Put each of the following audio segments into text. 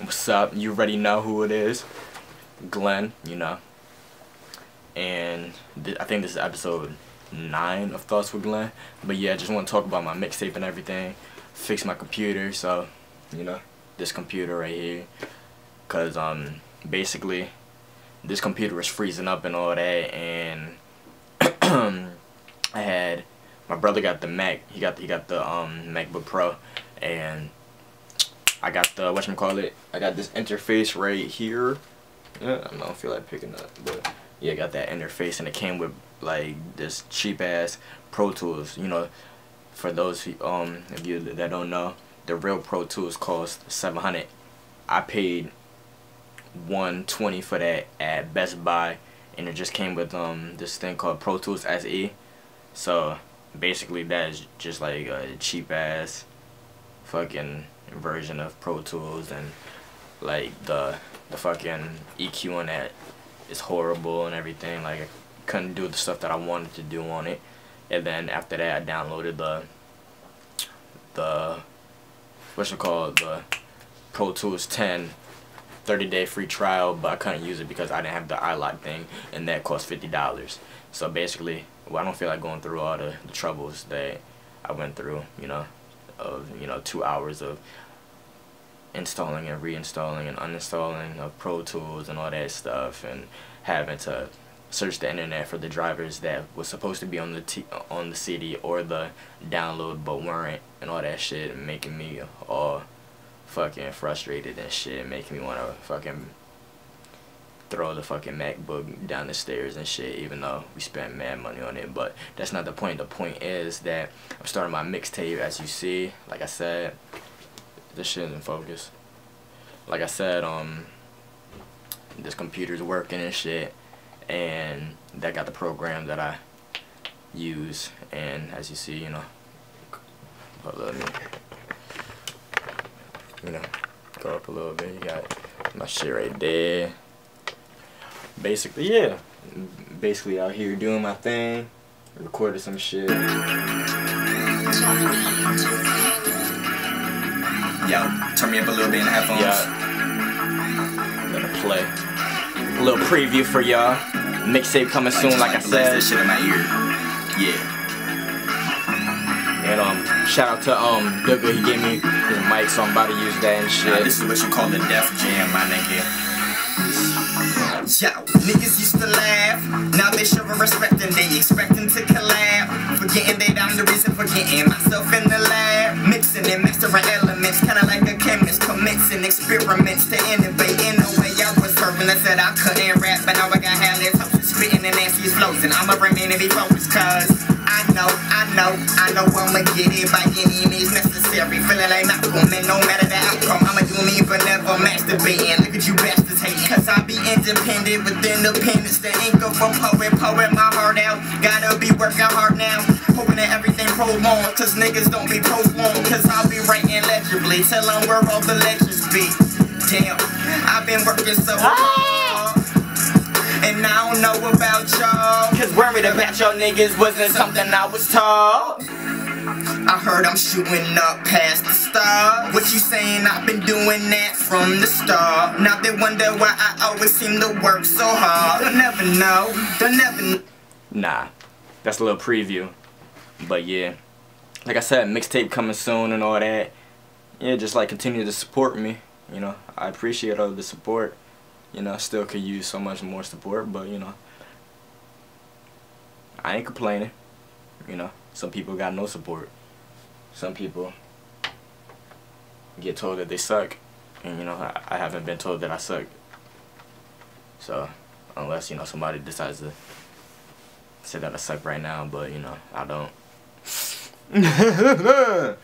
What's up? You already know who it is. Glen, you know. And I think this is episode 9 of Thoughts with Glen. But yeah, I just want to talk about my mixtape and everything. Fix my computer, so, you know, this computer right here. Because, um, basically, this computer was freezing up and all that. And I had, my brother got the Mac. He got, he got the um, MacBook Pro. And I got the whatchamacallit, I got this interface right here. Yeah, I don't feel like picking up, but yeah, I got that interface and it came with like this cheap ass Pro Tools. You know, for those um of you that don't know, the real Pro Tools cost 700. I paid 120 for that at Best Buy, and it just came with um this thing called Pro Tools SE. So basically, that is just like a cheap ass fucking version of Pro Tools and like the the fucking EQ on that is horrible and everything like I couldn't do the stuff that I wanted to do on it. And then after that I downloaded the the what's it called? The Pro Tools 10 30 day free trial but I couldn't use it because I didn't have the iLok thing and that cost $50 so basically well, I don't feel like going through all the, the troubles that I went through you know of you know two hours of installing and reinstalling and uninstalling of Pro Tools and all that stuff and having to search the internet for the drivers that was supposed to be on the t on the CD or the download but weren't and all that shit making me all fucking frustrated and shit making me want to fucking throw the fucking MacBook down the stairs and shit even though we spent mad money on it but that's not the point. The point is that I'm starting my mixtape as you see like I said this shit isn't focus. Like I said um this computer's working and shit and that got the program that I use and as you see you know let me you know go up a little bit. You got my shit right there basically, yeah. Basically out here doing my thing. Recorded some shit. Yo, turn me up a little bit in the headphones. Yeah. Gonna play. A little preview for y'all. Mixtape coming soon, like I said. This shit in my ear. Yeah. And um, shout out to um Dougal, he gave me his mic, so I'm about to use that and shit. This is what you call the Def Jam, my nigga. Yo, niggas used to laugh. Now they show respect and they expecting to collab. Forgetting that I'm the reason for getting myself in the lab. Mixing and mastering elements, kinda like a chemist. Commencing experiments to innovate in a way I was serving. I said I couldn't rap, but now I got hairless hopes spitting and nastiest flows. And I'ma remain and be focused, cause I know, I know, I know I'ma get it by any means necessary. Feeling like Malcolm, and no matter the outcome, I'ma do me, but never masturbating. Independent with independence. The ink of a poet, poet my heart out. Gotta be working hard now. Hoping that everything prolonged. Cause niggas don't be prolonged. Cause I'll be writing legibly. Tell them where all the legends be. Damn, I've been working so ah! hard. And I don't know about y'all. Cause worried about y'all niggas wasn't something I was taught. Heard I'm shooting up past the stars. What you saying? I've been doing that from the start. Now they wonder why I always seem to work so hard. They'll never know. They'll never know. Nah, that's a little preview. But yeah, like I said, mixtape coming soon and all that. Yeah, just like continue to support me. You know, I appreciate all the support. You know, I still could use so much more support, but you know, I ain't complaining. You know, some people got no support some people get told that they suck and you know I, I haven't been told that I suck. So unless you know somebody decides to say that I suck right now but you know I don't.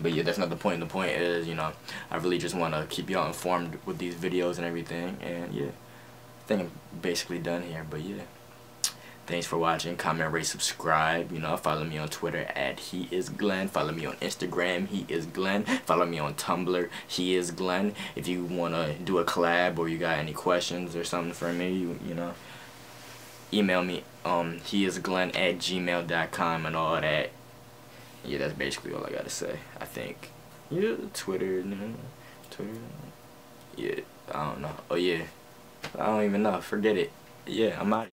But yeah that's not the point. The point is you know I really just want to keep y'all informed with these videos and everything and yeah I think I'm basically done here but yeah Thanks for watching. Comment, rate, subscribe. You know, follow me on Twitter at He Is Glen. Follow me on Instagram, He Is Glen. Follow me on Tumblr, He Is Glen. If you wanna do a collab or you got any questions or something for me, you you know, email me um He Is Glen at gmail.com and all that. Yeah, that's basically all I gotta say. I think. Yeah, Twitter, Twitter. Yeah. I don't know. Oh yeah. I don't even know. Forget it. Yeah, I'm out.